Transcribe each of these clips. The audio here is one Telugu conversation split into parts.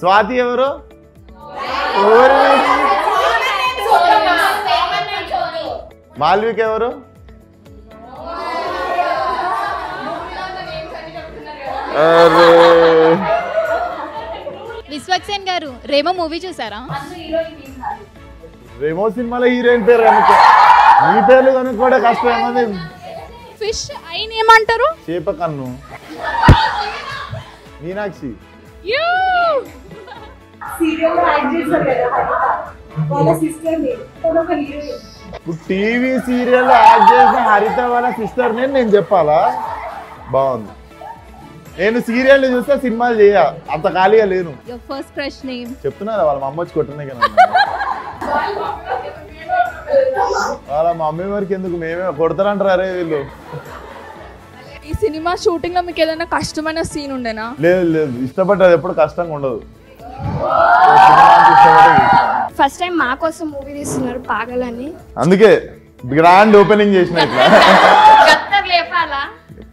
స్వాతి ఎవరు? మాల్విక్ ఎవరు? విశ్వక్సేన్ గారు రేమో మూవీ చూసారా? రేమో సినిమాలో హీరోయిన్ పేరు కనుక. మీ పేర్లు కనుక్కోవడం కష్టం ఏమో. ఫిష్ అయిన ఏమంటారు? చేప కన్ను మీనాక్షి టీవీ సీరియల్ యాక్ట్ చేసిన హరిత వాళ్ళ సిస్టర్ నేను నేను చెప్పాలా? బాగుంది. నేను సీరియల్ చూస్తే సినిమాలు చేయ. అంత ఖాళీగా లేను. యువర్ ఫస్ట్ క్రష్ నేమ్ చెప్తున్నారా? వాళ్ళ మమ్మ వచ్చి కొట్టనే కదా. వాళ్ళ మమ్మీ వారికి ఎందుకు? మేమే కొడతారంటారు అరే వీళ్ళు. ఈ సినిమా షూటింగ్లో మీకు ఏదైనా కష్టమైన సీన్ ఉండేనా? లేదు లేదు. ఇష్టపడ్డది ఎప్పుడు కష్టంగా ఉండదు. ఫస్ట్ టైం మా కోసం మూవీ తీస్తున్నారు పాగలని. అందుకే గ్రాండ్ ఓపెనింగ్ చేసిన ఇట్లా.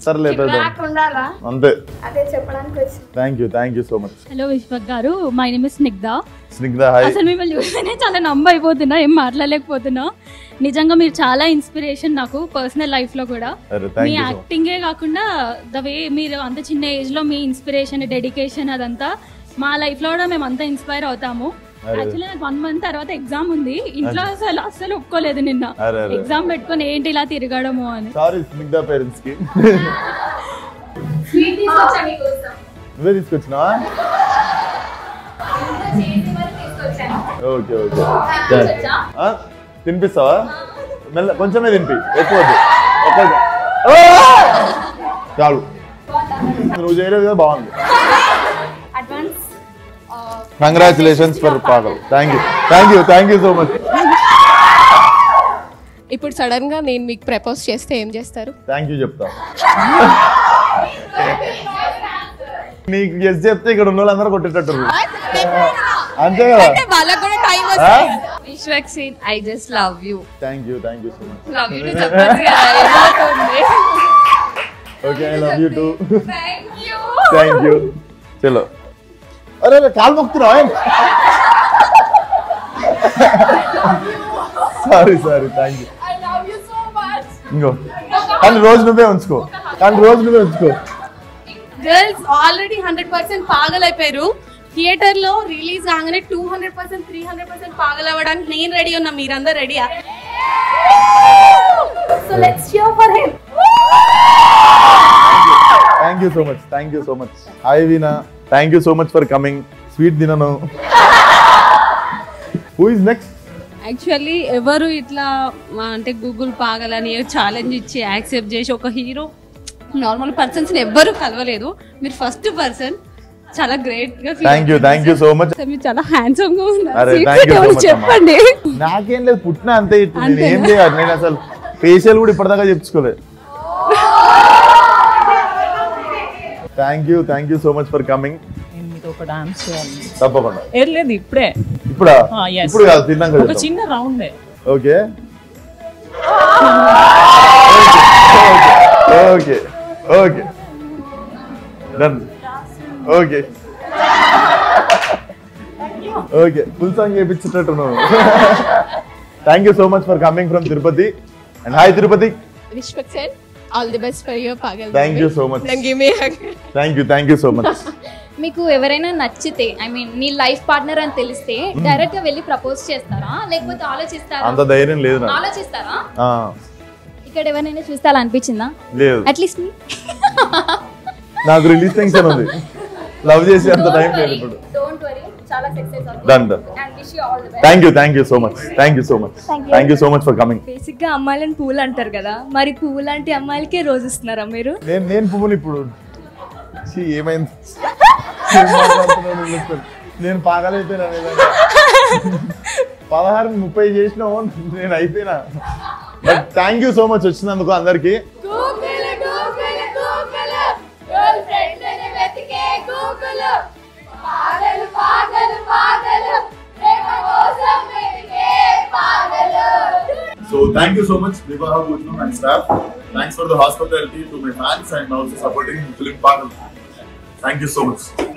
సర్లే పెద్ద నాకు ఉండాలా? అంతే. అదే చెప్పడానికి వచ్చింది thank you thank you so much hello Vishwak garu. My name is Snigdha Snigdha hi అసలు మిమ్మల్ని చూస్తేనే చాలా నంబ అయిపోతున్నా ఏం మాట్లాడలేకపోతున్నా. నిజంగా మీరు చాలా ఇన్స్పిరేషన్ నాకు పర్సనల్ లైఫ్లో కూడా. మీ యాక్టింగే కాకుండా ద వే మీరు అంత చిన్న ఏజ్లో మీ ఇన్స్పిరేషన్ డెడికేషన్ అదంతా మా లైఫ్లో కూడా మేము అంతా ఇన్స్పైర్ అవుతాము. యాక్చువల్లీ నాకు వన్ మంత్ తర్వాత ఎగ్జామ్ ఉంది. ఇంట్లో అసలు అస్సలు ఒప్పుకోలేదు నిన్న. ఎగ్జామ్ పెట్టుకొని ఏంటి ఇలా తిరగడము అని. సారీ స్నిగ్ధ పేరెంట్స్కి. నువ్వే తీసుకొచ్చినావా? Okay okay. తినిపిస్తావా? మెల్ల కొంచెమే తినిపి. ఎక్కువ. ఎక్కువ! చాలు. నువ్వు చేయలేదు కదా బాగుంది. Congratulations for Paagal thank you thank you thank you so much ఇప్పుడు సడన్గా నేను మీకు ప్రపోజ్ చేస్తే ఏం చేస్తారు? థ్యాంక్ యూ చెప్తా. నీకు ఎస్ చెప్తే ఇక్కడ ఉన్న వాళ్ళందరూ కొట్టేటట్టు అంతే కదా? వాళ్ళకు కూడా time Vishwaksen I just love you thank you thank you so much love you okay I love you too thank you చలో అరే అరే కాలు మొక్కుతున్నావా sorry sorry thank you I love you so much ఇంకో. కానీ రోజు నువ్వే ఉంచుకో. కానీ రోజు నువ్వే ఉంచుకో. గర్ల్స్ ఆల్రెడీ హండ్రెడ్ పర్సెంట్ పాగలైపోయారు. థియేటర్లో రిలీజ్ కాగానే two hundred percent three hundred percent పాగలవ్వడానికి నేను రెడీ ఉన్నా. మీరందరూ రెడీయా so let's cheer for him thank you so much thank you so much hi Veena thank you so much for coming sweet తినను హూ ఇస్ నెక్స్ట్ యాక్చువల్లీ ఎవరు ఇట్లా అంటే గూగుల్ పాగలని ఛాలెంజ్ ఇచ్చి యాక్సెప్ట్ చేసి ఒక హీరో నార్మల్ పర్సన్స్ ఎవ్వరు కలవలేదు. మీరు ఫస్ట్ పర్సన్ చాలా గ్రేట్గా thank you thank you so much. మీరు చాలా హ్యాండ్సమ్గా ఉన్నారు. చెప్పండి? నాకేం లేదు పుట్టిన అంతే ఏం చేయాలి? నేను అసలు ఫేషియల్ కూడా ఇప్పటిదాకా చెప్పుకోలేదు thank you thank you so much for coming ఒక డాన్స్ తప్పకుండా. ఏం లేదు ఇప్పుడే. ఇప్పుడా? yes. ఇప్పుడు కాదు ఒక చేద్దాం. చిన్న round. Okay. Okay okay done. Okay. Okay full song thank you so much for coming from Tirupati and hi Tirupati Vishwaksen all the best for your Paagal thank you so much give me thank you thank you so much మీకు ఎవరైనా నచ్చితే ఐ మీన్ నీ లైఫ్ పార్ట్నర్ అని తెలిస్తే డైరెక్ట్గా వెళ్ళి ప్రపోజ్ చేస్తారా? లేకపోతే ఆలోచిస్తారా? అంత ధైర్యం లేదు ఆలోచిస్తారా? ఆ, ఇక్కడ ఎవరైనా చూస్తే అలా అనిపించిందా లేదు అట్లీస్ట్ నాకు రిలీజ్ టెన్షన్ ఉంది. లవ్ చేసే అంత టైం లేదు ఇప్పుడు. డోంట్ వరీ చాలా సక్సెస్ అవుతుంది. Thank you thank you so much thank you so much thank you so much for coming బేసిక్గా అమ్మాయిలను పూలు అంటారు కదా మరి పువ్వు లాంటి అమ్మాయిలకే రోజు ఇస్తున్నారా మీరు? నేను నేను పువ్వుని ఇప్పుడు ఏమైంది? నేను పాగలైపోయినా. పదహారు ముప్పై చేసినావు నేను అయిపోయినా. But thank you so much వచ్చినందుకు అందరికి. So thank you so much, Vivaha Bhujanam and staff. Thanks for the hospitality to my fans and also supporting Film. Thank you so much.